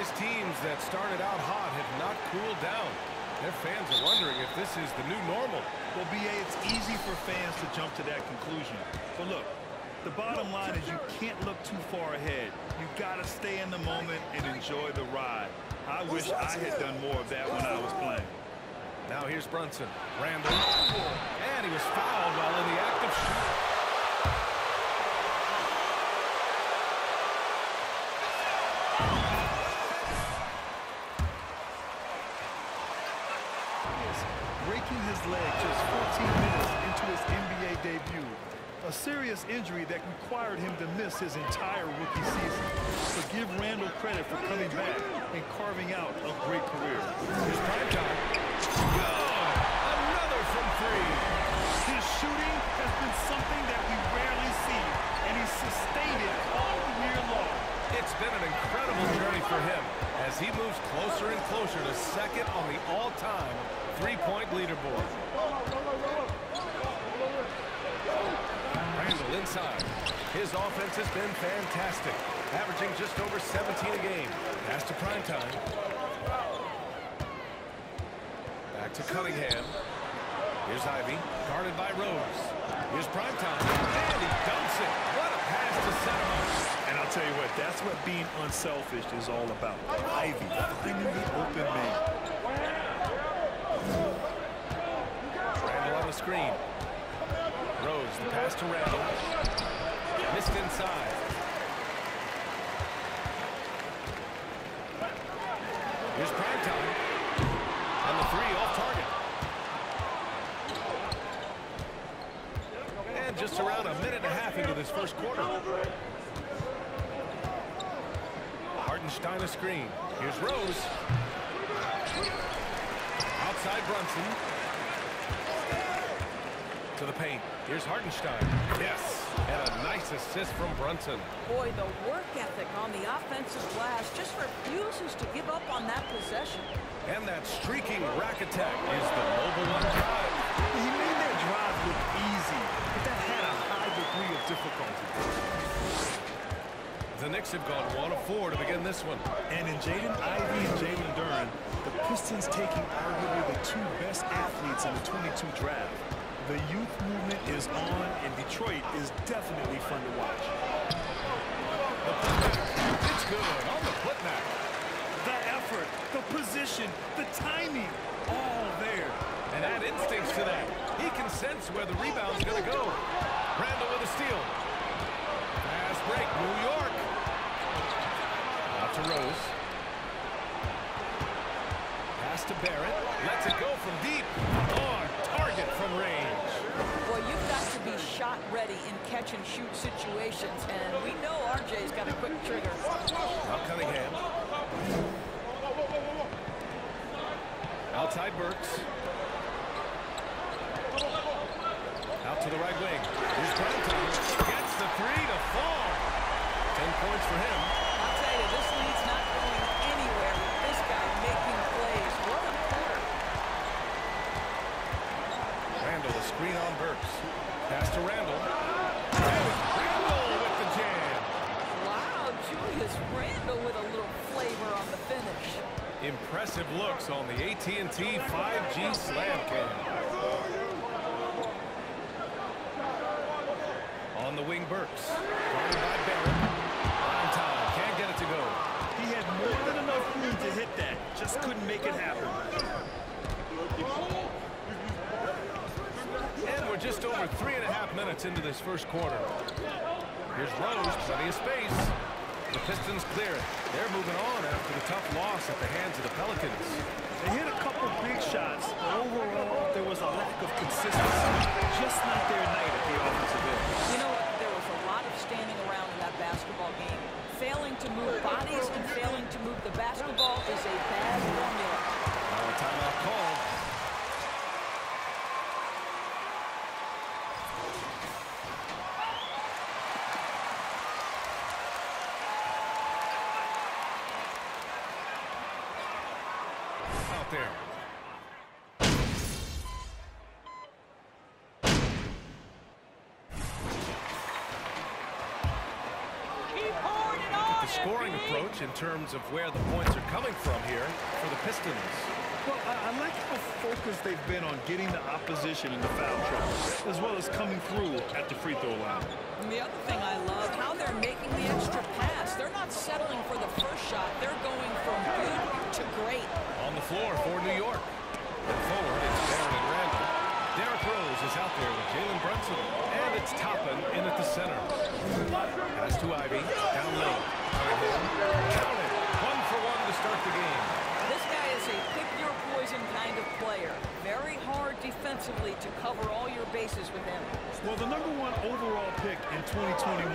Surprise teams that started out hot have not cooled down. Their fans are wondering if this is the new normal. Well, B.A., it's easy for fans to jump to that conclusion. But look, the bottom line is you can't look too far ahead. you got to stay in the moment and enjoy the ride. I wish I had done more of that when I was playing. Now here's Brunson. Randle. And he was fouled while in the act of shooting. His leg just 14 minutes into his NBA debut. A serious injury that required him to miss his entire rookie season. But give Randle credit for coming back and carving out a great career. His prime time. Good! Another from three. His shooting has been something that we rarely see, and he's sustained it all year long. It's been an incredible journey for him as he moves closer and closer to second on the all-time three-point leaderboard. Randle inside. His offense has been fantastic, averaging just over 17 a game. Pass to Primetime. Back to Cunningham. Here's Ivey, guarded by Rose. Here's Primetime, and he dumps it. What a pass to center. And I'll tell you what, that's what being unselfish is all about. Ivey finding the open man. Randle on the screen. Rose, the pass to Randle. Missed inside. Here's prime time. And the three off target. And just around a minute and a half into this first quarter. Hartenstein a screen. Here's Rose outside Brunson. To the paint. Here's Hartenstein. Yes. And a nice assist from Brunson. Boy, the work ethic on the offensive glass just refuses to give up on that possession. And that streaking rack attack is the mobile one drive. He made that drive look easy, but that had a high degree of difficulty. The Knicks have gone one of four to begin this one. And in Jaden Ivey and Jalen Duren, the Pistons taking arguably the two best athletes in the 22 draft. The youth movement is on, and Detroit is definitely fun to watch. The putback, it's good on the putback. The effort, the position, the timing, all there. And add instincts to that. He can sense where the rebound's going to go. Randle with a steal. Fast break, New York. Out to Rose. Pass to Barrett. Lets it go from deep. On target from range. Well, you've got to be shot ready in catch and shoot situations, and we know RJ's got a quick trigger. Now Cunningham. Outside Burks. Out to the right wing. Here's Primetime. Gets the three to fall. Ten points for him. I'll tell you, this lead's not going anywhere with this guy making plays. What a quarter. Randle, a screen on Burks. Pass to Randle. And Randle with the jam. Wow, Julius Randle with a little flavor on the finish. Impressive looks on the AT&T 5G Slam Cam. On the wing, Burks. Guarded by Barrett. On time. Can't get it to go. He had more than enough room to hit that. Just couldn't make it happen. And we're just over three and a half minutes into this first quarter. Here's Rose, plenty of space. The Pistons clear it. They're moving on after the tough loss at the hands of the Pelicans. They hit a couple big shots, but overall, there was a lack of consistency. Just not their night at the offensive end. You know, what? there was a lot of standing around in that basketball game. Failing to move bodies and failing to move the basketball is a bad formula. Now a timeout called. Out there. Keep pouring it on, scoring approach in terms of where the points are coming from here for the Pistons. Well, I, I, like how focused they've been on getting the opposition into foul trouble, as well as coming through at the free throw line. And the other thing I love, how they're making the extra pass. They're not settling for the first shot. They're going from good to great. On the floor for New York. Forward, it's Barrett and Randle. Derrick Rose is out there with Jalen Brunson. And it's Toppin in at the center. Pass to Ivey. Down low. Counted. One for one to start the game. This guy is a pick-your-poison kind of player. Very hard defensively to cover all your bases with him. Well, the number one overall pick in 2021,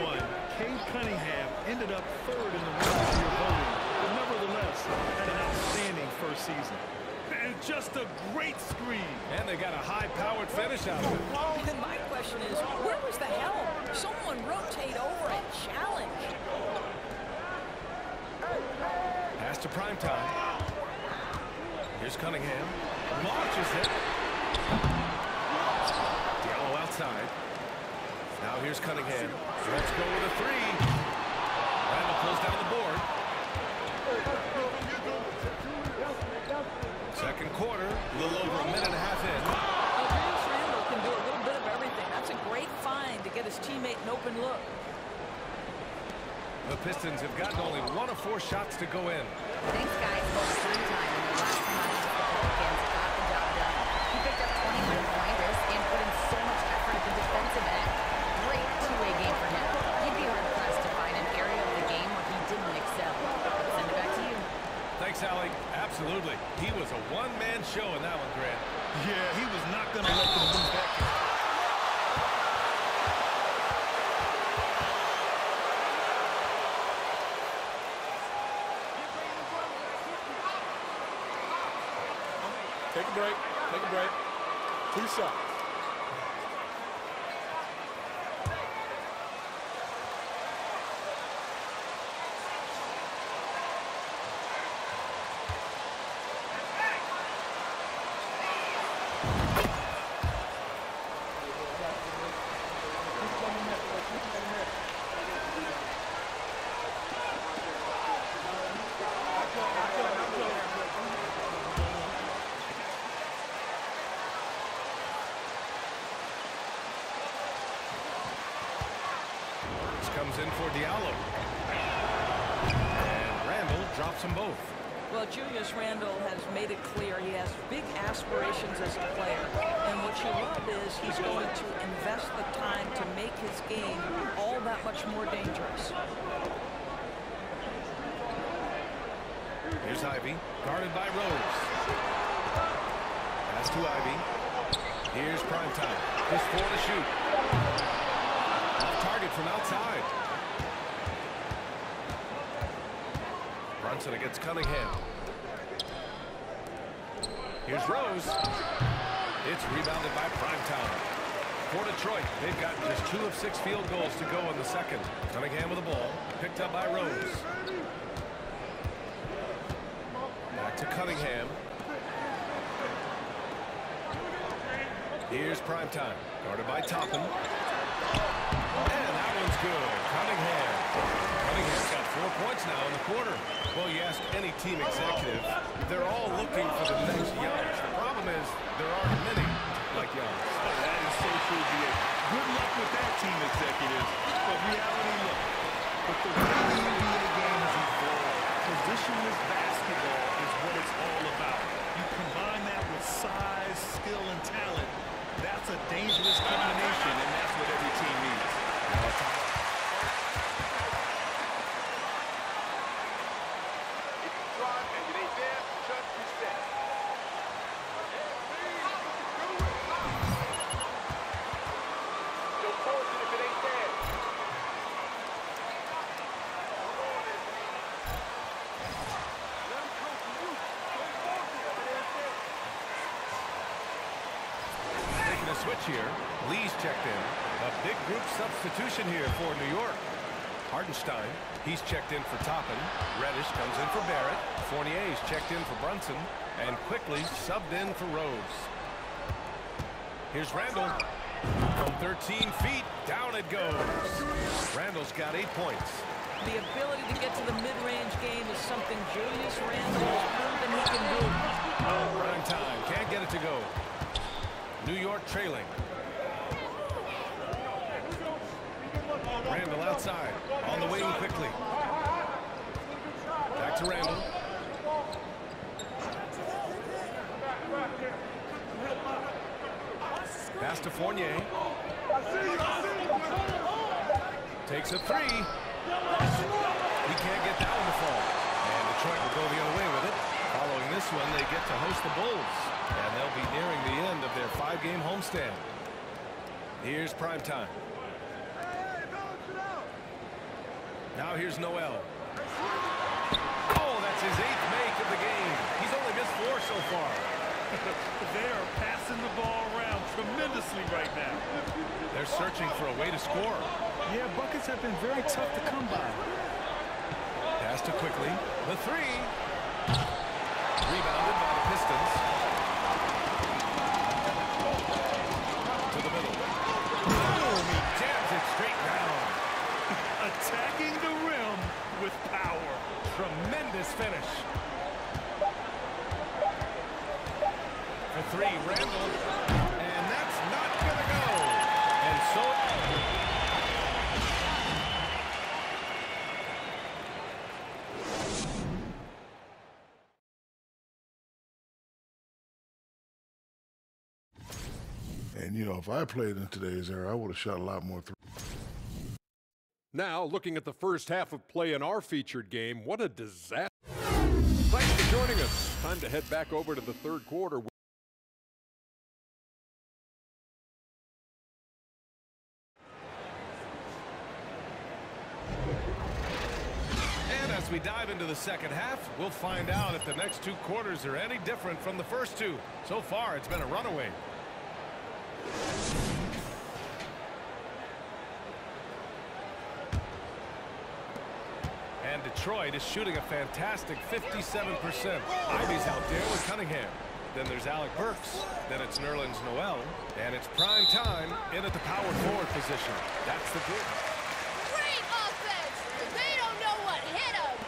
Cade Cunningham, ended up third in the rookie year voting, but nevertheless had an outstanding first season. And just a great screen. And they got a high-powered finish out of it. And my question is, where was the help? Someone rotate over and challenge. Pass to prime time. Here's Cunningham. Launches it. Diallo outside. Now here's Cunningham. Let's go with a three. Randle pulls down the board. Second quarter, a little over a minute and a half in. Well, Julius Randle can do a little bit of everything. That's a great find to get his teammate an open look. The Pistons have gotten only one of four shots to go in. Thanks, guys. Both time time in the last time out the Pelicans got the job done. He picked up 21 pointers and put in so much effort at the defensive end. Great two-way game for him. You'd be hard-pressed to find an area of the game where he didn't excel. Send it back to you. Thanks, Allie. Absolutely. He was a one-man show in that one, Grant. Yeah, he was not going to let them lose that. Take a break. Take a break. Two shots. To invest the time to make his game all that much more dangerous. Here's Ivey, guarded by Rose. Pass to Ivey. Here's Primetime. Just four to shoot. Off target from outside. Brunson against Cunningham. Here's Rose. It's rebounded by Primetime. For Detroit, they've got just two of six field goals to go in the second. Cunningham with the ball, picked up by Rose. Back to Cunningham. Here's Primetime, guarded by Toppin. And that one's good. Cunningham. Cunningham's got four points now in the quarter. Well, you ask any team executive, they're all looking for the next Giannis. The problem is there aren't many like. That is so true, BA. Good luck with that team, executives. But reality, look, but the way the NBA game has evolved, positionless basketball is what it's all about. You combine that with size, skill, and talent, that's a dangerous combination, and that's what every team needs. Making a switch here. Lee's checked in. A big group substitution here for New York. Hartenstein, he's checked in for Toppin. Reddish comes in for Barrett. Fournier's checked in for Brunson. And Quickley subbed in for Rose. Here's Randle. From 13 feet, down it goes. Randle's got eight points. The ability to get to the mid-range game is something Julius Randle has proven he can do. Oh, prime time. Can't get it to go. New York trailing. Randle outside. On the wing Quickley. Back to Randle. Pass to Fournier. Takes a three. He can't get that one to fall. And Detroit will go the other way with it. Following this one, they get to host the Bulls. And they'll be nearing the end of their five-game homestand. Here's prime time. Now here's Noel. Oh, that's his eighth make of the game. He's only missed four so far. they are passing the ball around tremendously right now. They're searching for a way to score. Yeah, buckets have been very tough to come by. Pass to Quickley. The three. Rebounded by the Pistons. To the middle. Boom! He jams it straight down. Attacking the rim with power. Tremendous finish. For three, Randle. And that's not going to go. And so... And, you know, if I played in today's era, I would have shot a lot more threes. Now, looking at the first half of play in our featured game, what a disaster. Thanks for joining us. Time to head back over to the third quarter. And as we dive into the second half, we'll find out if the next two quarters are any different from the first two. So far, it's been a runaway. And Detroit is shooting a fantastic 57%. Ivey's out there with Cunningham. Then there's Alec Burks. Then it's Nerlens Noel. And it's prime time in at the power forward position. That's the group. Great offense! They don't know what hit them!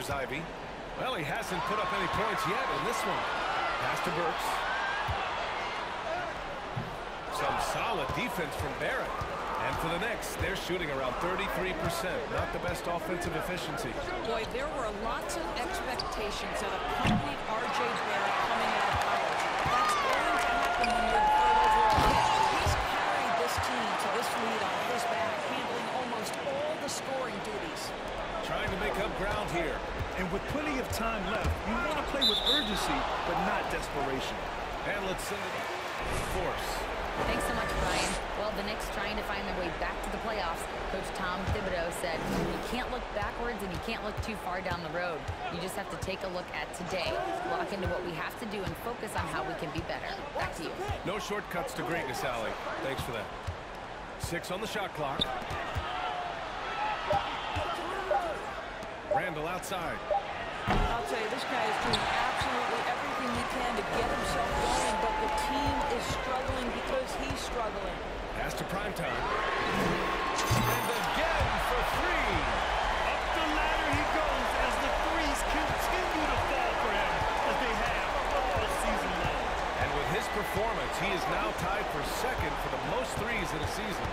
Here's Ivey. Well, he hasn't put up any points yet in this one. Pass to Burks. Some solid defense from Barrett. And for the Knicks, they're shooting around 33%. Not the best offensive efficiency. Boy, there were lots of expectations that accompanied R.J. Barrett coming out of college. That's going to happen when you're the third overall pick. He's carried this team to this lead on his back, handling almost all the scoring duties. Trying to make up ground here. And with plenty of time left, you want to play with urgency, but not desperation. And let's send it force. Thanks so much, Brian. Well, the Knicks trying to find their way back to the playoffs. Coach Tom Thibodeau said, you can't look backwards and you can't look too far down the road. You just have to take a look at today, lock into what we have to do, and focus on how we can be better. Back to you. No shortcuts to greatness, Allie. Thanks for that. Six on the shot clock. Randle outside. I'll tell you, this guy is doing absolutely everything he can to get himself going, but the team is struggling because he's struggling. Pass to primetime. And again for three. Up the ladder he goes as the threes continue to fall for him, as they have all season long. And with his performance, he is now tied for second for the most threes in a season.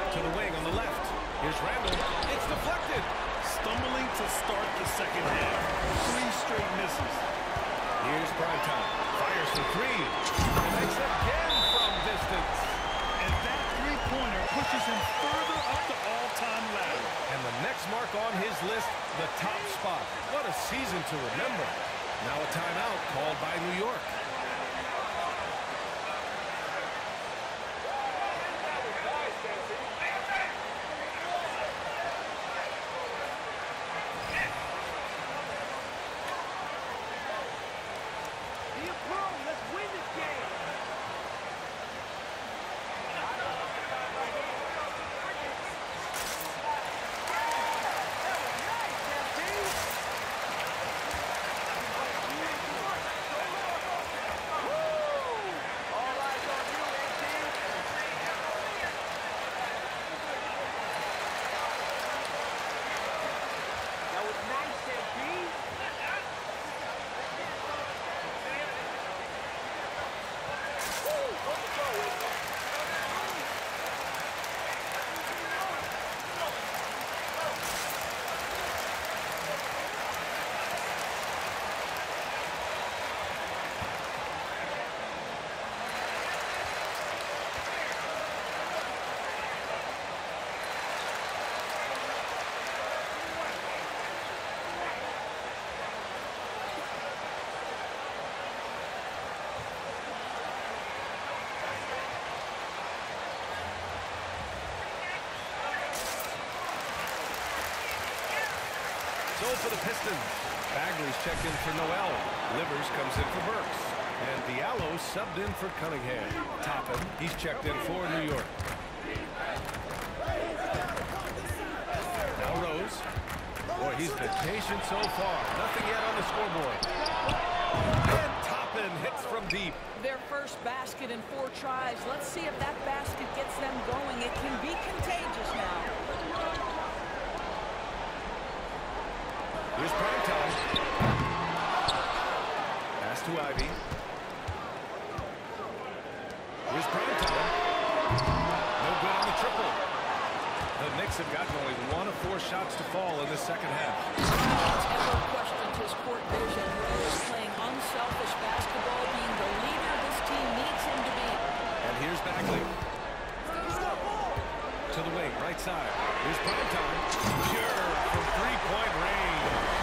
To the wing on the left. Here's Randle. It's deflected. To start the second half. Three straight misses. Here's primetime. Fires for three. Makes it again from distance. And that three-pointer pushes him further up the all-time ladder. And the next mark on his list, the top spot. What a season to remember. Now a timeout called by New York. For the Pistons. Bagley's checked in for Noel. Livers comes in for Burks. And Diallo subbed in for Cunningham. Toppin, he's checked in for New York. Now Rose. Boy, he's been patient so far. Nothing yet on the scoreboard. And Toppin hits from deep. Their first basket in four tries. Let's see if that basket gets them going. It can be contagious now. Here's prime time. Pass to Ivey. Here's prime. No good on the triple. The Knicks have gotten only one of four shots to fall in the second half. To. And here's Bagley. To the wing, right side. Here's prime time. Pure from three-point range.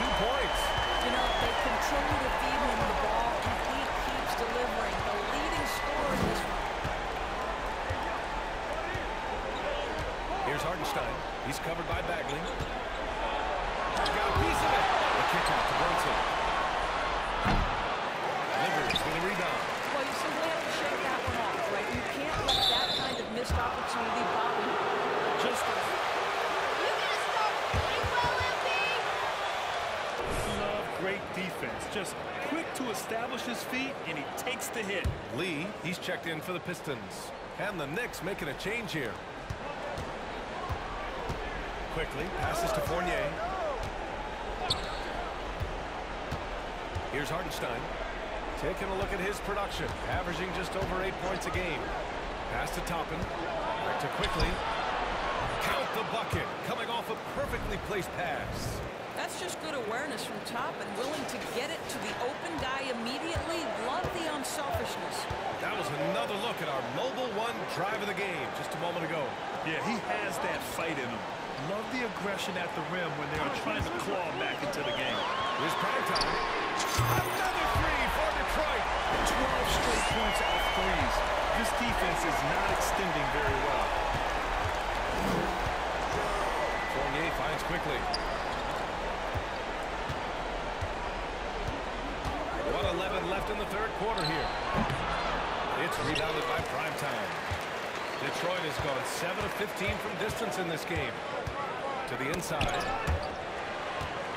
32 points. You know, they continue to feed him the ball, and he keeps delivering. The leading scorer in this one. Here's Hartenstein. He's covered by Bagley. Got a piece of it. The kick out to Brunson. Livers with a rebound. Well, you simply have to shake that one off, right? You can't let that kind of missed opportunity bother you. Just You gotta start playing well, MP. love great defense. Just quick to establish his feet, and he takes the hit. Lee, he's checked in for the Pistons. And the Knicks making a change here. Quickley, passes to Fournier. Here's Hartenstein. Taking a look at his production. Averaging just over eight points a game. Pass to Toppin. Back to Quickley. Count the bucket. Coming off a perfectly placed pass. That's just good awareness from Toppin willing to get it to the open guy immediately. Love the unselfishness. That was another look at our mobile one drive of the game just a moment ago. Yeah, he has that fight in him. Love the aggression at the rim when they are oh, trying to claw back into the game. Here's prime time. Another three for Detroit. 12 straight points off threes. This defense is not extending very well. Fournier finds Quickley. In the third quarter here. It's rebounded by primetime. Detroit has gone 7 of 15 from distance in this game. To the inside.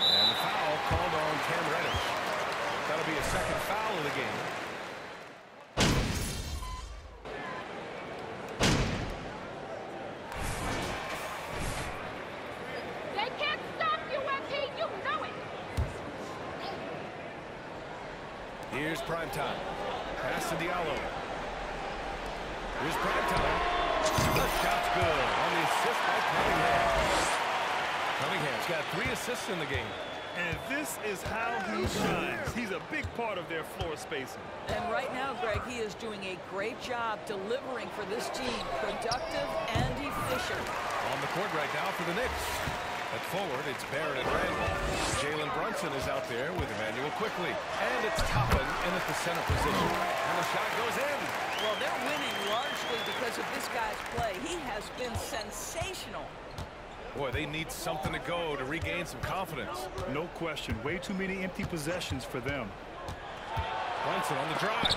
And foul called on Cam Reddish. That'll be a second foul of the game. Here's primetime. Pass to Diallo. Here's primetime. The shot's good on the assist by Cunningham. Cunningham's got three assists in the game. And this is how he shines. He's a big part of their floor spacing. And right now, Greg, he is doing a great job delivering for this team. Productive and efficient. On the court right now for the Knicks. At forward, it's Barrett and Randle. Jalen Brunson is out there with Immanuel Quickley. And it's Toppin in at the center position. And the shot goes in. Well, they're winning largely because of this guy's play. He has been sensational. Boy, they need something to go to regain some confidence. No question. Way too many empty possessions for them. Brunson on the drive.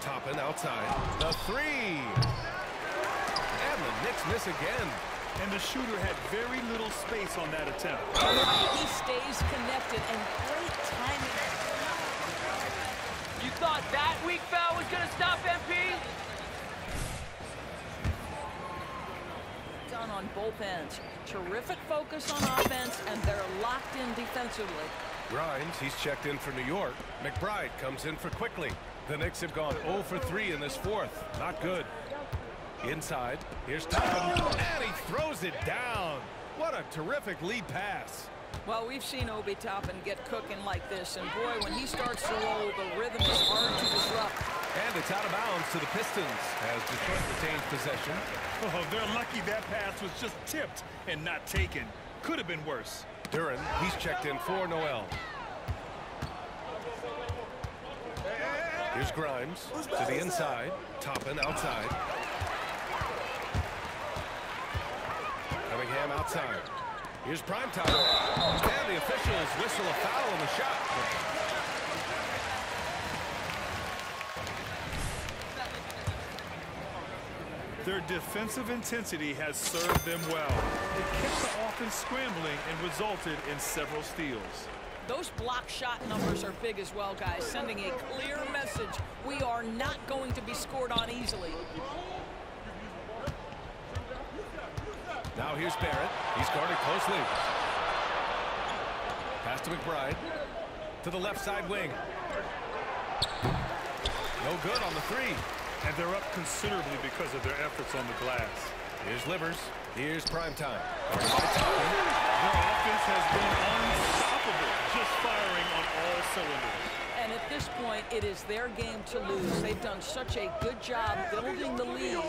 Toppin outside. The three. And the Knicks miss again. And the shooter had very little space on that attempt. He stays connected and great timing. You thought that weak foul was going to stop MP? Done on both ends. Terrific focus on offense, and they're locked in defensively. Grimes, he's checked in for New York. McBride comes in for Quickley. The Knicks have gone 0 for 3 in this fourth. Not good. Inside, here's Toppin, and he throws it down. What a terrific lead pass. Well, we've seen Obi Toppin get cooking like this, and boy, when he starts to roll, the rhythm is hard to disrupt. And it's out of bounds to the Pistons as Detroit retains possession. Oh, they're lucky that pass was just tipped and not taken. Could have been worse. Duren, he's checked in for Noel. Here's Grimes to the inside. Toppin outside. Cunningham. Here's prime time. And the officials whistle a foul on the shot. Their defensive intensity has served them well. It kept the offense scrambling and resulted in several steals. Those block shot numbers are big as well, guys, sending a clear message. We are not going to be scored on easily. Now here's Barrett. He's guarded closely. Pass to McBride. To the left side wing. No good on the three. And they're up considerably because of their efforts on the glass. Here's Livers. Here's prime time. Their offense has been unstoppable, just firing on all cylinders. And at this point, it is their game to lose. They've done such a good job building the lead.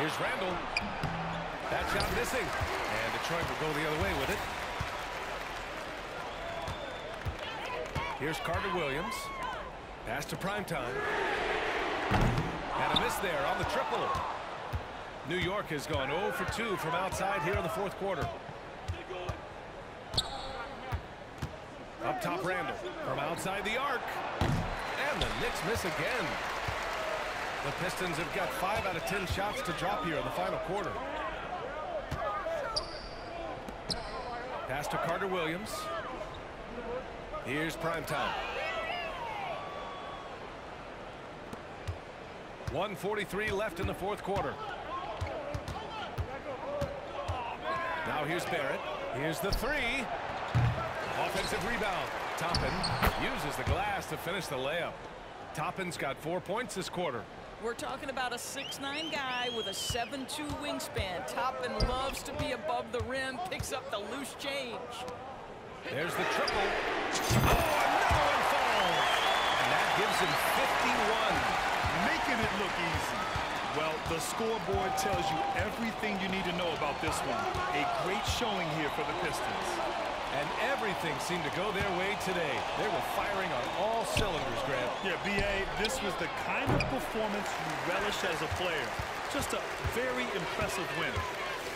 Here's Randle. That shot missing. And Detroit will go the other way with it. Here's Carter Williams. Pass to primetime. And a miss there on the triple. New York has gone 0 for 2 from outside here in the fourth quarter. Up top Randle from outside the arc. And the Knicks miss again. The Pistons have got 5 out of 10 shots to drop here in the final quarter. Pass to Carter Williams. Here's prime time. 143 left in the fourth quarter. Now here's Barrett. Here's the three. Offensive rebound. Toppin uses the glass to finish the layup. Toppin's got four points this quarter. We're talking about a 6'9 guy with a 7'2 wingspan. Toppin loves to be above the rim, picks up the loose change. There's the triple. Oh, another one falls. And that gives him 51. Making it look easy. Well, the scoreboard tells you everything you need to know about this one. A great showing here for the Pistons. And everything seemed to go their way today. They were firing on all cylinders, Grant. Yeah, B.A., this was the kind of performance you relish as a player. Just a very impressive win.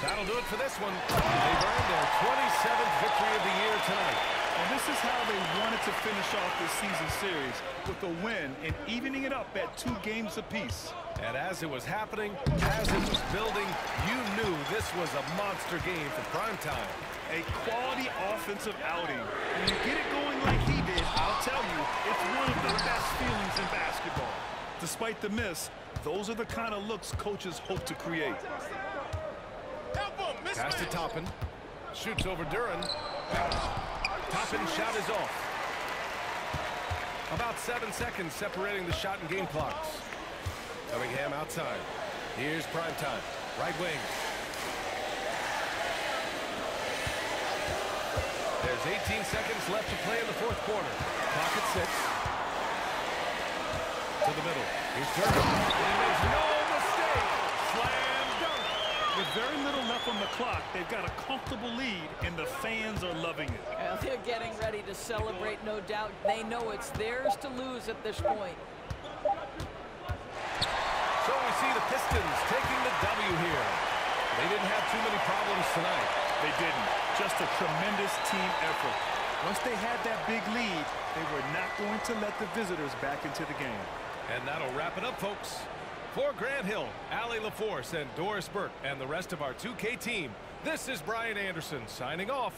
That'll do it for this one. They've earned their 27th victory of the year tonight. And this is how they wanted to finish off this season series with a win and evening it up at two games apiece. And as it was happening, as it was building, you knew this was a monster game for prime time. A quality offensive outing. When you get it going like he did, I'll tell you, it's one of the best feelings in basketball. Despite the miss, those are the kind of looks coaches hope to create. Pass to Toppin. Shoots over Duren. Toppin's shot is off. About seven seconds separating the shot and game clocks. Cunningham outside. Here's prime time. Right wing. There's 18 seconds left to play in the fourth quarter. Clock at six. To the middle. Here's Duren. And he makes no mistake. Slam dunk. With very little left on the clock, they've got a comfortable lead, and the fans are loving it. Well, they're getting ready to celebrate, no doubt. They know it's theirs to lose at this point. So we see the Pistons taking the W here. They didn't have too many problems tonight. They didn't. Just a tremendous team effort. Once they had that big lead, they were not going to let the visitors back into the game. And that'll wrap it up, folks. For Grant Hill, Allie LaForce, and Doris Burke, and the rest of our 2K team, this is Brian Anderson signing off.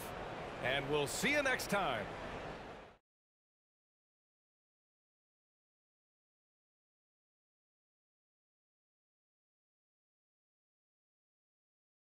And we'll see you next time